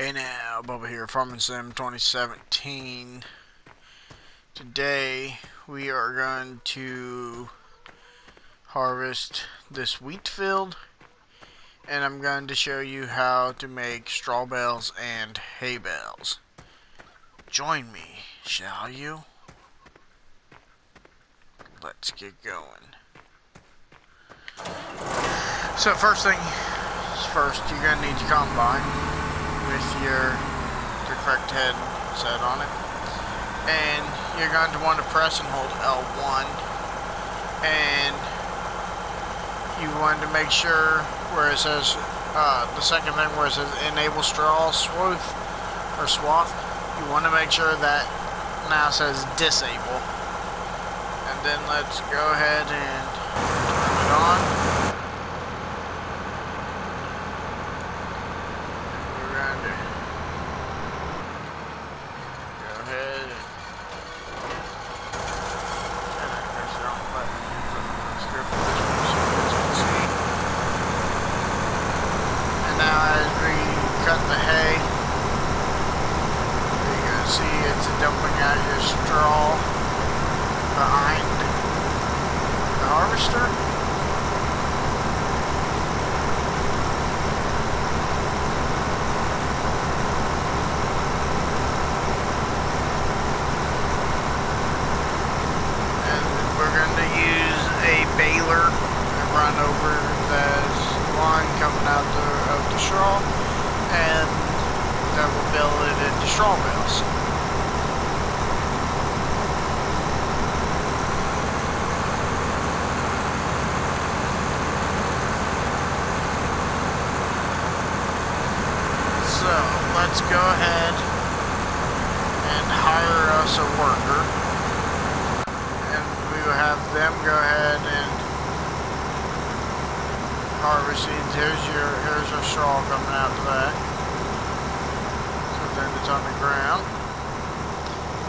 Hey now, Bubba here, Farming Sim 2017. Today we are going to harvest this wheat field and I'm going to show you how to make straw bales and hay bales. Join me, shall you? Let's get going. So first thing first, you're going to need your combine with your, your correct head set on it. And you're going to want to press and hold L1. And you want to make sure where it says, uh, the second thing where it says enable straw swath or swath, you want to make sure that now says disable. And then let's go ahead and turn it on. dumping out your straw behind the harvester. And we're going to use a baler and run over the line coming out the, of the straw and that will build it into bales. let's go ahead and hire us a worker. And we will have them go ahead and harvest seeds. Here's your here's our straw coming out of that. Then on the ground.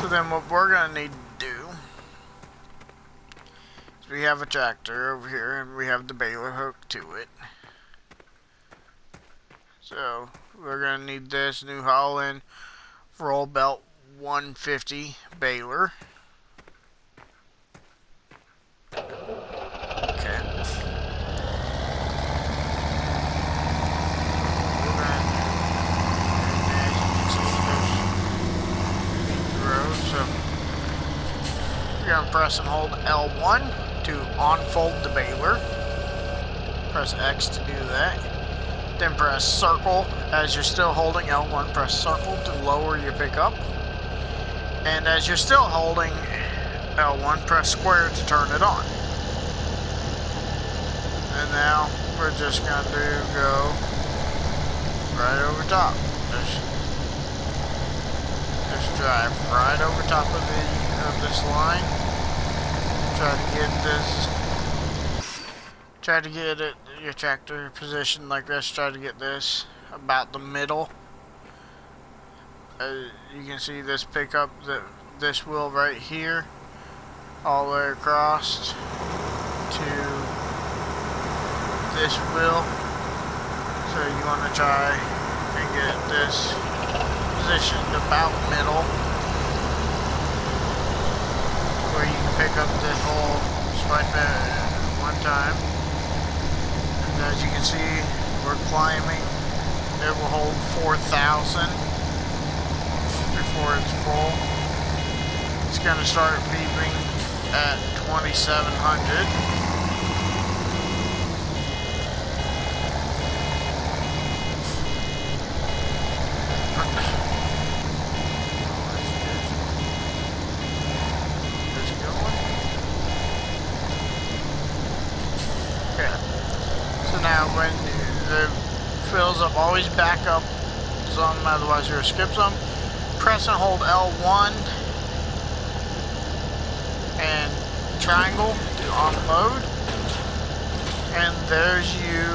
So then what we're gonna need to do is we have a tractor over here and we have the baler hooked to it. So we're going to need this New Holland roll belt 150 baler. Okay. You're going to press and hold L1 to unfold the baler. Press X to do that. Then press circle as you're still holding L1. Press circle to lower your pickup. And as you're still holding L1, press square to turn it on. And now we're just going to go right over top. Just, just drive right over top of the of this line. Try to get this Try to get it, your tractor positioned like this. Try to get this about the middle. Uh, you can see this pickup, that this wheel right here, all the way across to this wheel. So you want to try and get this positioned about middle where you can pick up this whole swipe at uh, one time And as you can see, we're climbing. It will hold 4,000 before it's full. It's going to start beeping at 2,700. now when it fills up, always back up some, otherwise you'll skip some. Press and hold L1 and triangle to unload. And there's you,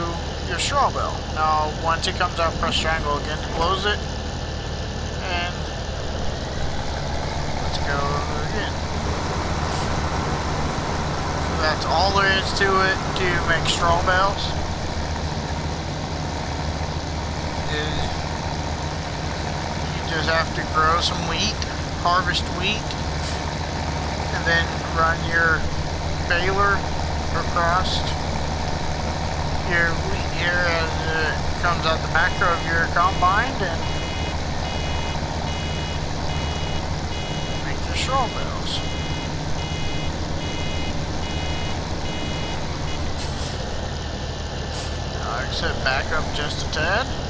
your straw bale. Now, once it comes out, press triangle again to close it. And let's go again. So that's all there is to it to make straw bales. Just have to grow some wheat, harvest wheat, and then run your baler across your wheat here as it comes out the back of your combine and make your straw bales. Like I said, back up just a tad.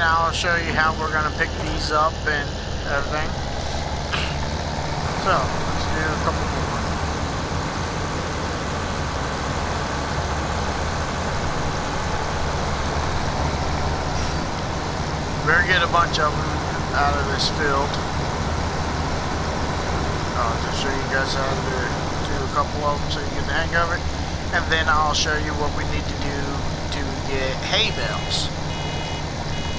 And I'll show you how we're going to pick these up and everything. So, let's do a couple more. Better get a bunch of them out of this field. I'll just show you guys how to do a couple of them so you get the hang of it. And then I'll show you what we need to do to get hay bales.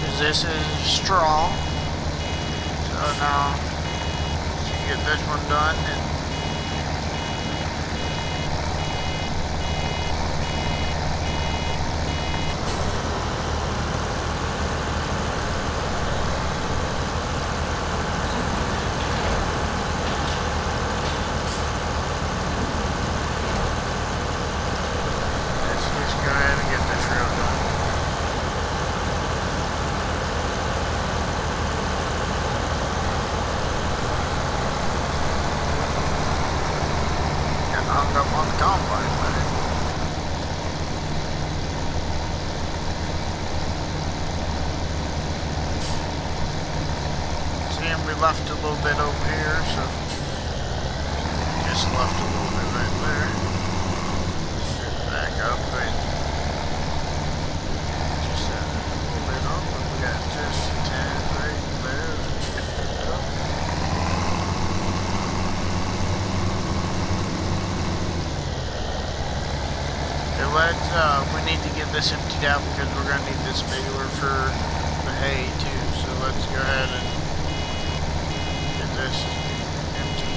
Because this is strong. So now you get this one done and left a little bit over here, so just left a little bit right there. Back up and just a little bit up, and we got just a tad right there. Okay, let's, uh, we need to out because we're going to need this baler for the hay too, so let's go ahead and get this empty.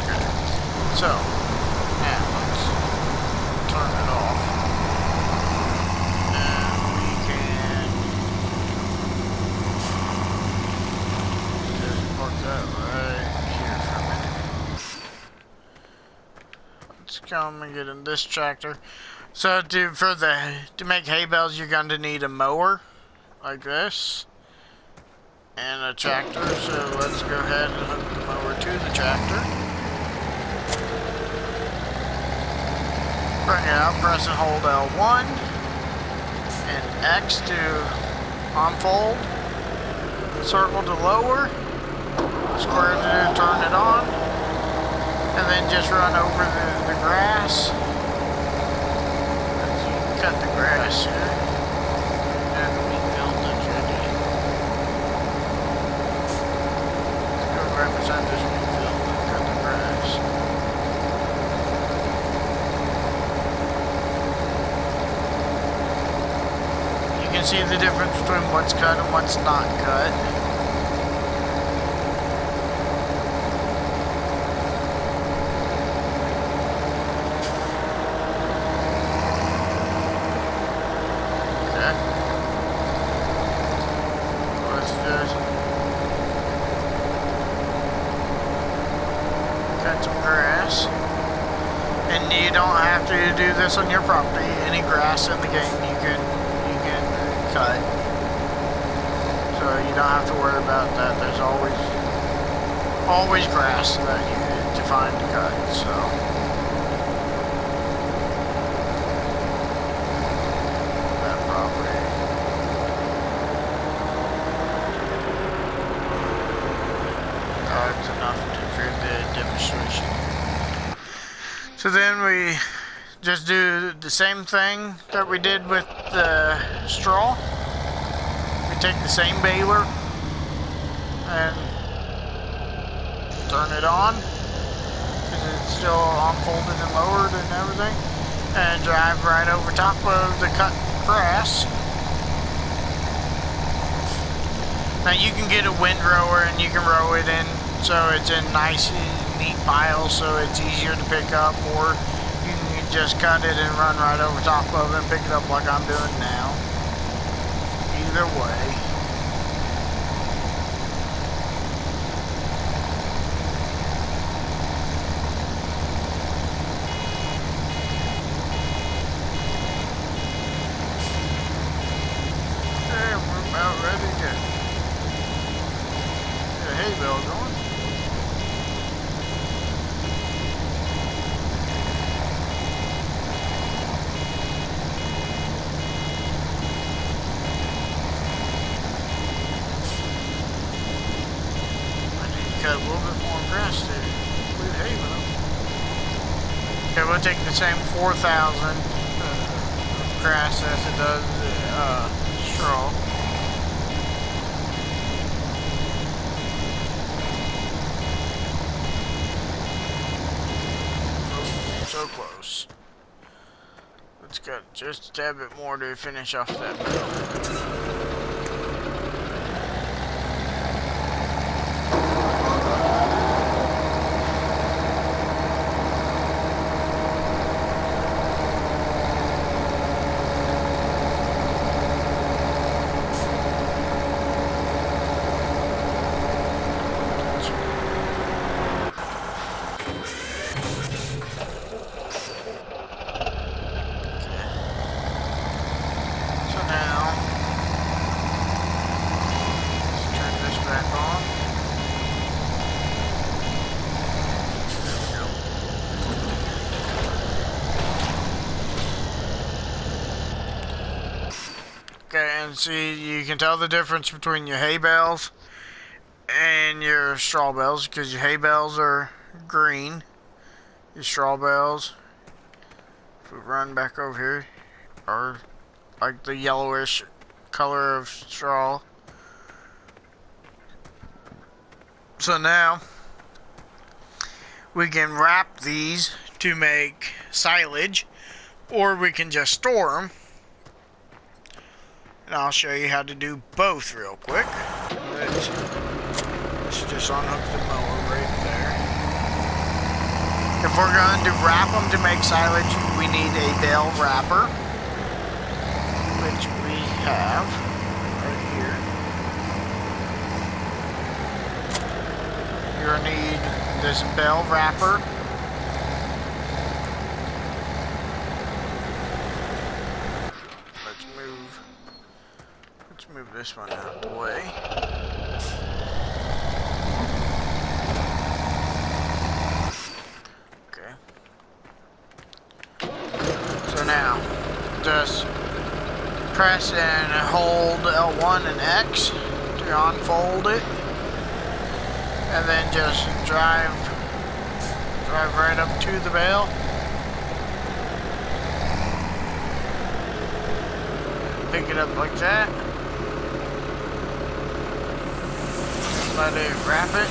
Okay. So, come and get in this tractor. So to for the to make hay bales, you're going to need a mower like this and a tractor. So let's go ahead and hook the mower to the tractor. Bring it out, press and hold L1 and X to unfold, circle to lower, square to turn it on and then just run over the, grass. Cut the grass here. And cut the grass. You can see the difference between what's cut and what's not cut. This on your property, any grass in the game you can you can cut. So you don't have to worry about that. There's always always grass that you can find to cut. So. That property. That's enough to create the demonstration. So then we just do the same thing that we did with the straw. We take the same baler and turn it on because it's still unfolded and lowered and everything and drive right over top of the cut grass. Now you can get a windrower and you can row it in so it's in nice neat piles so it's easier to pick up or you can just cut it and run right over top of it and pick it up like I'm doing now. Either way. Take the same 4,000 uh, grass as it does uh, straw. Oh, so close. Let's get just a tad bit more to finish off that bill. see, you can tell the difference between your hay bales and your straw bales because your hay bales are green. Your straw bales, if we run back over here, are like the yellowish color of straw. So now we can wrap these to make silage or we can just store them and I'll show you how to do both real quick. Let's, let's just unhook the mower right there. If we're going to wrap them to make silage, we need a bale wrapper, which we have right here. To need this bale wrapper this one out the way. Okay. So now, just press and hold L1 and X to unfold it. And then just drive, drive right up to the bale. Pick it up like that. Let it wrap it.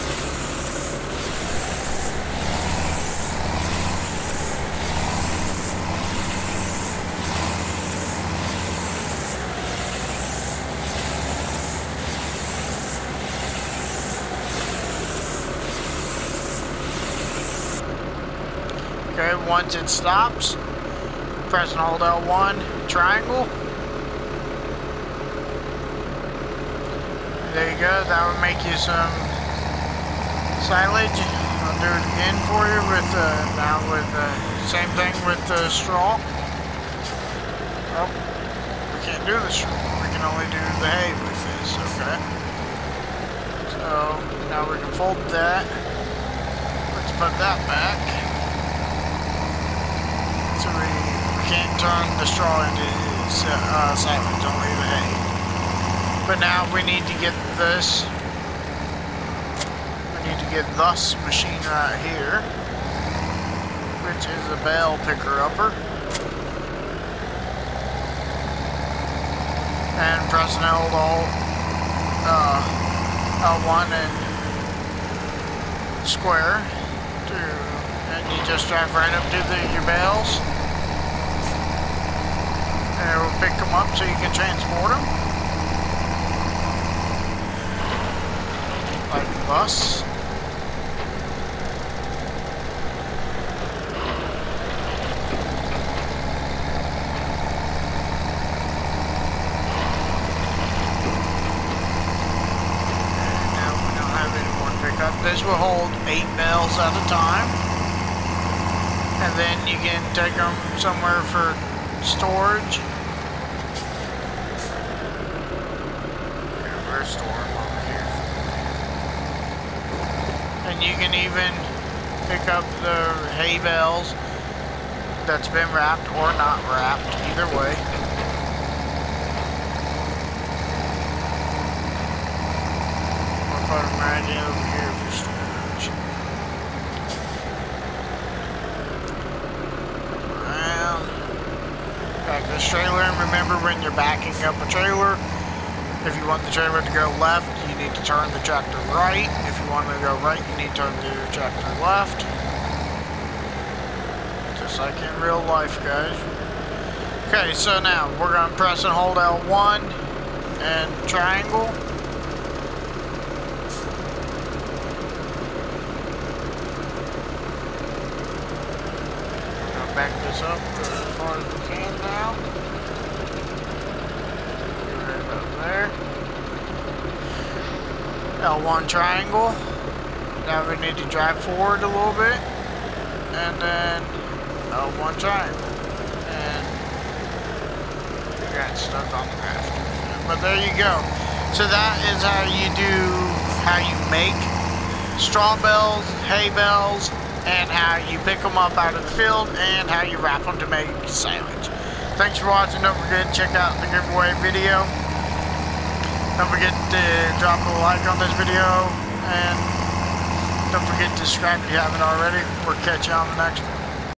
Okay, once it stops, press and hold L1, triangle. There you go. That would make you some silage. I'll do it again for you with uh, now with the uh, same thing with the straw. Well, we can't do the straw. We can only do the hay with this. Okay. So now we can fold that. Let's put that back. So we, we can't turn the straw into uh, silage, only the hay. But now we need to get this. We need to get this machine right here, which is a bale picker upper. And press and hold all uh, L1 and square to, and you just drive right up to the, your bales. And it will pick them up so you can transport them. bus. And now we don't have any more to pick up. This will hold eight bales at a time. And then you can take them somewhere for storage. Yeah, Where's store? Over here. And you can even pick up the hay bales that's been wrapped or not wrapped, either way. We'll put them right in over here for storage. Around. Back this trailer, and remember when you're backing up a trailer, if you want the trailer to go left, you need to turn the tractor right. If you want to go right, you need to turn the tractor left. Just like in real life, guys. Okay, so now we're going to press and hold L1 and triangle. To back this up as far as we can now. Right up there. L1 triangle. Now we need to drive forward a little bit. And then uh, L1 triangle. And we got stuck on the rafters. But there you go. So that is how you do, how you make straw bales, hay bales, and how you pick them up out of the field, and how you wrap them to make silage. Thanks for watching. Don't forget to check out the giveaway video. Don't forget to drop a like on this video, and don't forget to subscribe if you haven't already. We'll catch you on the next one.